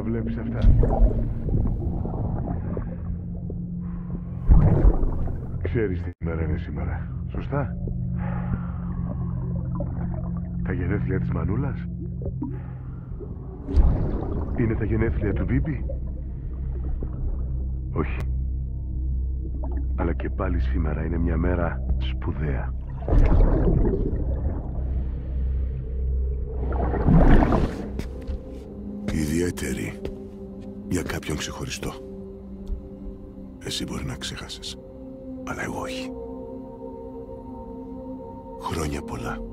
τα βλέπεις αυτά; Ξέρεις τι μέρα είναι σήμερα, σωστά; Τα γενέθλια της Μανούλας; Είναι τα γενέθλια του Μπίμπι; Όχι. Αλλά και πάλι σήμερα είναι μια μέρα σπουδαία. Ιδιαίτερη για κάποιον ξεχωριστό. Εσύ μπορεί να ξέχασες, αλλά εγώ όχι. Χρόνια πολλά.